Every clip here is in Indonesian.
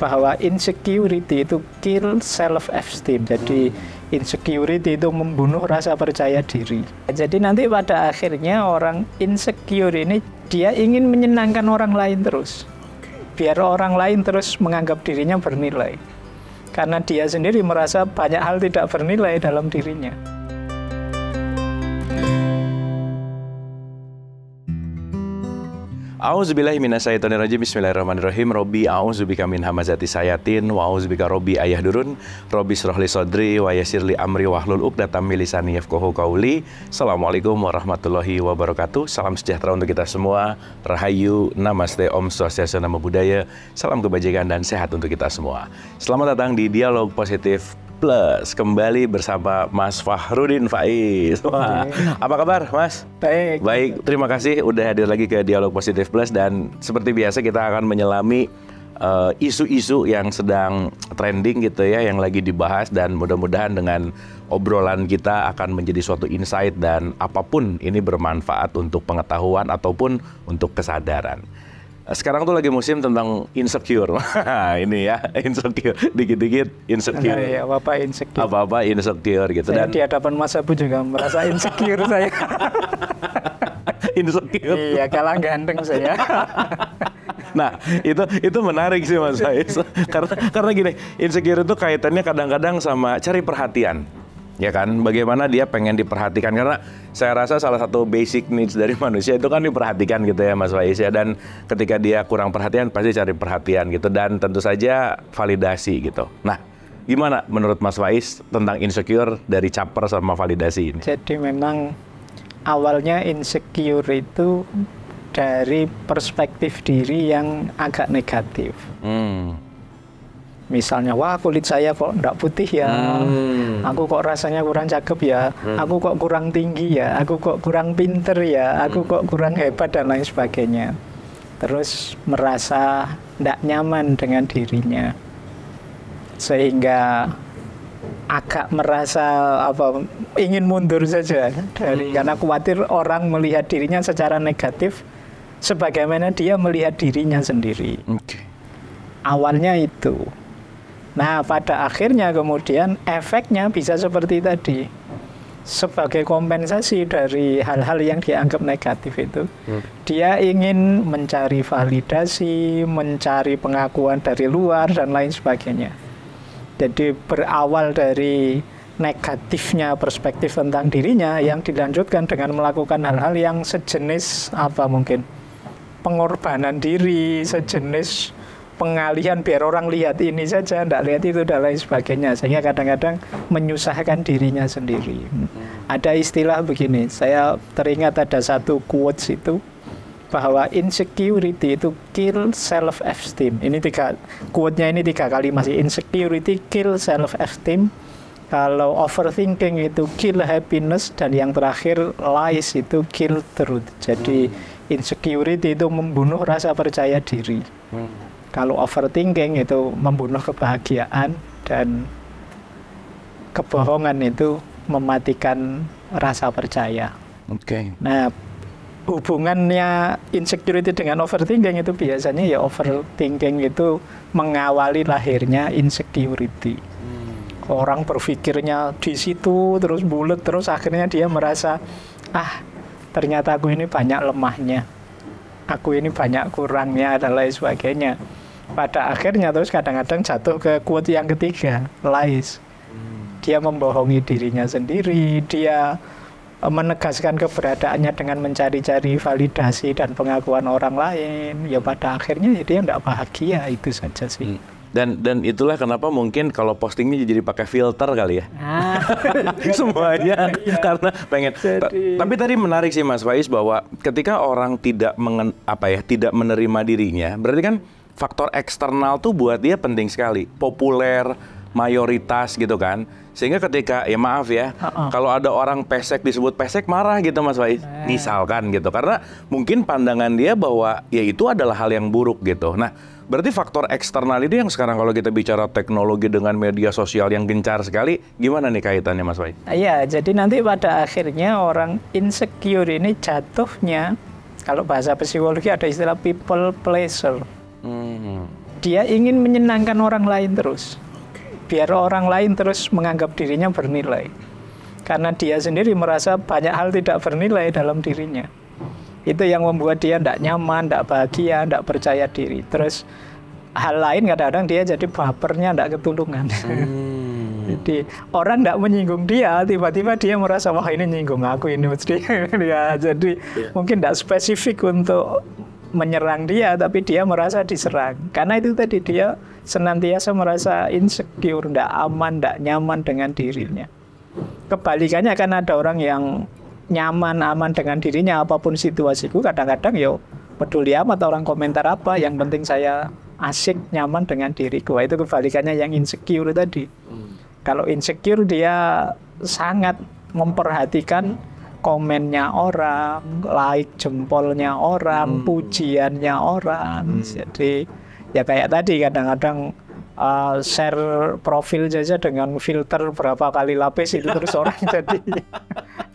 bahwa insecurity itu kill self esteem. Jadi insecurity itu membunuh rasa percaya diri. Jadi nanti pada akhirnya orang insecure ini dia ingin menyenangkan orang lain terus. Biar orang lain terus menganggap dirinya bernilai. Karena dia sendiri merasa banyak hal tidak bernilai dalam dirinya. Auzubillahiminasyaitonirrajim Bismillahirrahmanirrahim. Robi auzubika min hamazati sayatin Wa auzubika Robi ayah durun. Robi srohli sodri Wa yasirli amri wahlul uqdatam milisani yafkohu kauli Assalamualaikum warahmatullahi wabarakatuh. Salam sejahtera untuk kita semua. Rahayu, Namaste, Om Swastiastu, Nama Budaya Salam kebajikan dan sehat untuk kita semua. Selamat datang di Dialog Positif Plus kembali bersama Mas Fahrudin Faiz. Wah, apa kabar, Mas? Baik. Baik, terima kasih udah hadir lagi ke Dialog Positif Plus dan seperti biasa kita akan menyelami eh, isu-isu uh, yang sedang trending gitu ya, yang lagi dibahas dan mudah-mudahan dengan obrolan kita akan menjadi suatu insight dan apa pun ini bermanfaat untuk pengetahuan ataupun untuk kesadaran. Sekarang tuh lagi musim tentang insecure. ini ya, insecure. Dikit-dikit insecure. Nah, ya, apa-apa insecure. Apa-apa insecure gitu. Saya Dan di hadapan Mas Abu juga merasa insecure saya. insecure. iya, kalah ganteng saya. Nah, itu itu menarik sih Mas Faiz. karena karena gini, insecure itu kaitannya kadang-kadang sama cari perhatian ya kan? Bagaimana dia pengen diperhatikan? Karena saya rasa salah satu basic needs dari manusia itu kan diperhatikan gitu ya Mas Faiz ya. Dan ketika dia kurang perhatian pasti cari perhatian gitu. Dan tentu saja validasi gitu. Nah gimana menurut Mas Faiz tentang insecure dari caper sama validasi ini? Jadi memang awalnya insecure itu dari perspektif diri yang agak negatif. Hmm misalnya wah kulit saya kok enggak putih ya hmm. aku kok rasanya kurang cakep ya hmm. aku kok kurang tinggi ya aku kok kurang pinter ya aku hmm. kok kurang hebat dan lain sebagainya terus merasa tidak nyaman dengan dirinya sehingga agak merasa apa ingin mundur saja dari hmm. karena khawatir orang melihat dirinya secara negatif sebagaimana dia melihat dirinya sendiri. Okay. Awalnya itu. Nah, pada akhirnya kemudian efeknya bisa seperti tadi. Sebagai kompensasi dari hal-hal yang dianggap negatif itu, hmm. dia ingin mencari validasi, mencari pengakuan dari luar, dan lain sebagainya. Jadi, berawal dari negatifnya perspektif tentang dirinya yang dilanjutkan dengan melakukan hal-hal yang sejenis apa mungkin pengorbanan diri, sejenis pengalihan biar orang lihat ini saja, tidak lihat itu dan lain sebagainya. Sehingga kadang-kadang menyusahkan dirinya sendiri. Ada istilah begini, saya teringat ada satu quotes itu bahwa insecurity itu kill self esteem. Ini tiga quote-nya ini tiga kali masih insecurity kill self esteem. Kalau overthinking itu kill happiness dan yang terakhir lies itu kill truth. Jadi insecurity itu membunuh rasa percaya diri. Hmm. Kalau overthinking itu membunuh kebahagiaan dan kebohongan itu mematikan rasa percaya. Oke. Okay. Nah, hubungannya insecurity dengan overthinking itu biasanya ya overthinking itu mengawali lahirnya insecurity. Hmm. Orang berpikirnya di situ terus bulat terus akhirnya dia merasa ah ternyata aku ini banyak lemahnya. Aku ini banyak kurangnya dan lain sebagainya. Pada akhirnya terus kadang-kadang jatuh ke quote yang ketiga lies. Dia membohongi dirinya sendiri dia e, menegaskan keberadaannya dengan mencari-cari validasi dan pengakuan orang lain. Ya pada akhirnya ya dia tidak bahagia itu saja sih. Hmm. Dan dan itulah kenapa mungkin kalau postingnya jadi pakai filter kali ya ah. semuanya iya. karena pengen jadi... tapi tadi menarik sih Mas Faiz bahwa ketika orang tidak mengen, apa ya tidak menerima dirinya berarti kan faktor eksternal tuh buat dia penting sekali. Populer, mayoritas gitu kan. Sehingga ketika ya maaf ya, uh -uh. kalau ada orang pesek disebut pesek marah gitu Mas Faiz. Eh. Misalkan gitu. Karena mungkin pandangan dia bahwa ya itu adalah hal yang buruk gitu. Nah, berarti faktor eksternal ini yang sekarang kalau kita bicara teknologi dengan media sosial yang gencar sekali, gimana nih kaitannya Mas Faiz? Iya, jadi nanti pada akhirnya orang insecure ini jatuhnya kalau bahasa psikologi ada istilah people pleaser. Hmm. dia ingin menyenangkan orang lain terus. Biar orang lain terus menganggap dirinya bernilai. Karena dia sendiri merasa banyak hal tidak bernilai dalam dirinya. Itu yang membuat dia tidak nyaman, tidak bahagia, tidak percaya diri. Terus hal lain kadang-kadang dia jadi bapernya tidak ketulungan. Hmm. Jadi orang tidak menyinggung dia, tiba-tiba dia merasa wah ini nyinggung aku ini mesti ya. Jadi yeah. mungkin tidak spesifik untuk menyerang dia, tapi dia merasa diserang. Karena itu tadi dia senantiasa merasa insecure, tidak aman, tidak nyaman dengan dirinya. Kebalikannya kan ada orang yang nyaman, aman dengan dirinya apa pun situasiku, kadang-kadang yo peduli amat orang komentar apa, yang penting saya asik, nyaman dengan diriku. Itu kebalikannya yang insecure tadi. Hmm. Kalau insecure dia sangat memperhatikan komennya orang, like jempolnya orang, hmm. pujiannya orang. Hmm. Jadi ya kayak tadi kadang-kadang uh, share profil saja dengan filter berapa kali lapis itu terus orang jadi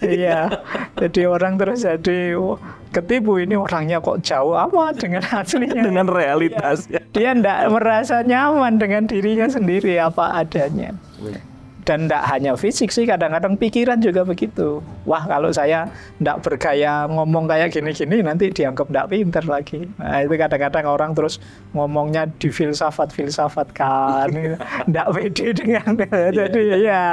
iya. Jadi orang terus jadi oh, ketipu ini orangnya kok jauh amat dengan aslinya. Dengan realitas ya. dia tidak merasa nyaman dengan dirinya sendiri apa adanya. Iya dan tidak hanya fisik sih kadang-kadang pikiran juga begitu wah kalau saya tidak bergaya ngomong kayak gini-gini nanti dianggap tidak pinter lagi nah itu kadang-kadang orang terus ngomongnya di filsafat filsafat kan tidak pede dengan iya. jadi ya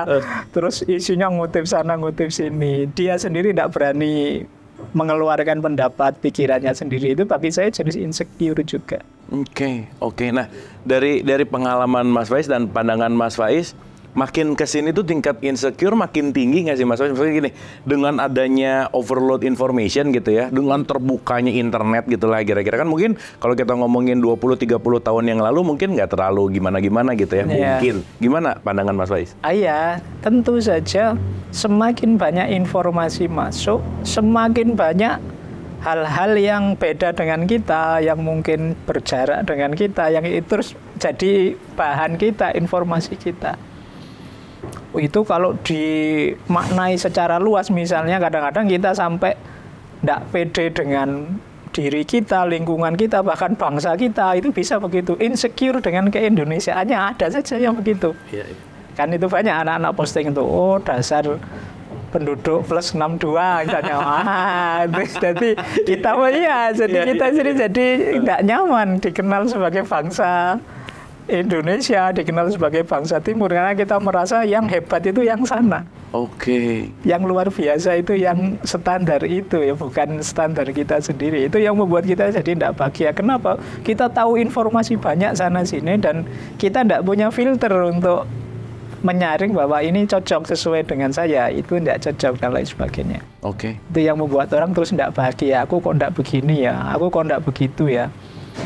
terus isinya ngutip sana ngutip sini dia sendiri tidak berani mengeluarkan pendapat pikirannya sendiri itu bagi saya jadi insecure juga. Oke, okay, oke. Okay. Nah, dari dari pengalaman Mas Faiz dan pandangan Mas Faiz, makin ke sini tuh tingkat insecure makin tinggi nggak sih mas? Maksudnya gini, dengan adanya overload information gitu ya, dengan terbukanya internet gitu lah kira-kira kan mungkin kalau kita ngomongin 20-30 tahun yang lalu mungkin nggak terlalu gimana-gimana gitu ya, yeah. mungkin. Gimana pandangan Mas Faiz? Ah, iya, tentu saja semakin banyak informasi masuk, semakin banyak hal-hal yang beda dengan kita, yang mungkin berjarak dengan kita, yang itu terus jadi bahan kita, informasi kita itu kalau dimaknai secara luas misalnya kadang-kadang kita sampai tidak pede dengan diri kita, lingkungan kita, bahkan bangsa kita itu bisa begitu insecure dengan keindonesiaannya ada saja yang begitu. Ya, ya. Kan itu banyak anak-anak posting itu, oh dasar penduduk plus 62 misalnya. Wah, jadi kita iya, jadi ya, kita jadi jadi tidak nyaman dikenal sebagai bangsa Indonesia dikenal sebagai bangsa timur karena kita merasa yang hebat itu yang sana. Oke. Okay. Yang luar biasa itu yang standar itu ya bukan standar kita sendiri. Itu yang membuat kita jadi tidak bahagia. Kenapa? Kita tahu informasi banyak sana sini dan kita tidak punya filter untuk menyaring bahwa ini cocok sesuai dengan saya, itu tidak cocok dan lain sebagainya. Oke. Okay. Itu yang membuat orang terus tidak bahagia. Aku kok tidak begini ya, aku kok tidak begitu ya.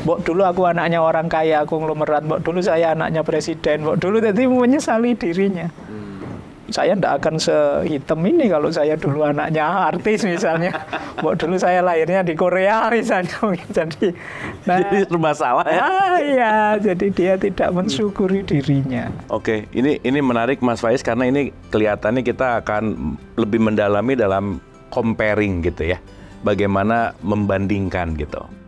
Mbok dulu aku anaknya orang kaya, aku nglomerat. Mbok dulu saya anaknya presiden. Mbok dulu tadi menyesali dirinya. Hmm. Saya tidak akan sehitam ini kalau saya dulu anaknya artis misalnya. Mbok dulu saya lahirnya di Korea misalnya. jadi, nah, jadi masalah ya? Ah, iya, jadi dia tidak mensyukuri dirinya. Oke, ini ini menarik Mas Faiz karena ini kelihatannya kita akan lebih mendalami dalam comparing gitu ya. Bagaimana membandingkan gitu.